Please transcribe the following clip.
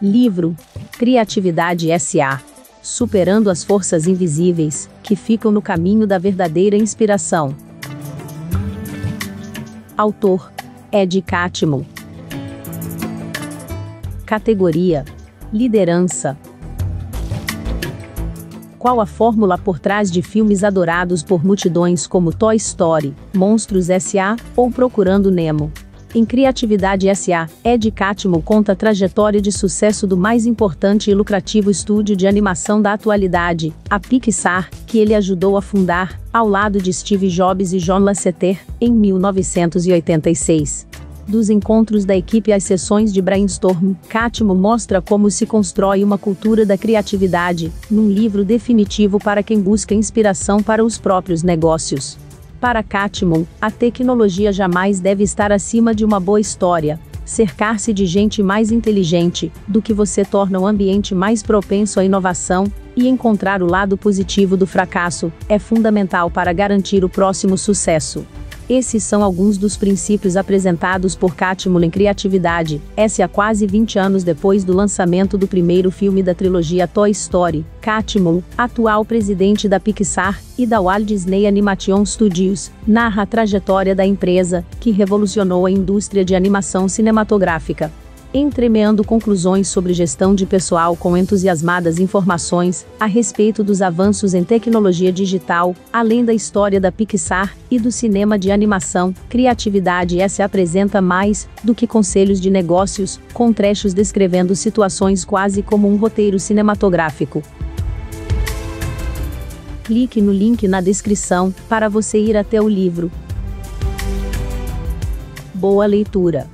Livro Criatividade SA Superando as forças invisíveis que ficam no caminho da verdadeira inspiração. Autor Ed Catmull. Categoria Liderança. Qual a fórmula por trás de filmes adorados por multidões como Toy Story, Monstros S.A. ou Procurando Nemo? Em Criatividade S.A., Ed Catmull conta a trajetória de sucesso do mais importante e lucrativo estúdio de animação da atualidade, a Pixar, que ele ajudou a fundar, ao lado de Steve Jobs e John Lasseter, em 1986 dos encontros da equipe às sessões de brainstorm, Catmull mostra como se constrói uma cultura da criatividade, num livro definitivo para quem busca inspiração para os próprios negócios. Para Catmull, a tecnologia jamais deve estar acima de uma boa história. Cercar-se de gente mais inteligente do que você torna o ambiente mais propenso à inovação, e encontrar o lado positivo do fracasso é fundamental para garantir o próximo sucesso. Esses são alguns dos princípios apresentados por Catmull em Criatividade, esse há quase 20 anos depois do lançamento do primeiro filme da trilogia Toy Story. Catmull, atual presidente da Pixar e da Walt Disney Animation Studios, narra a trajetória da empresa, que revolucionou a indústria de animação cinematográfica entremeando conclusões sobre gestão de pessoal com entusiasmadas informações a respeito dos avanços em tecnologia digital, além da história da Pixar e do cinema de animação. Criatividade se apresenta mais do que conselhos de negócios, com trechos descrevendo situações quase como um roteiro cinematográfico. Clique no link na descrição para você ir até o livro. Boa leitura!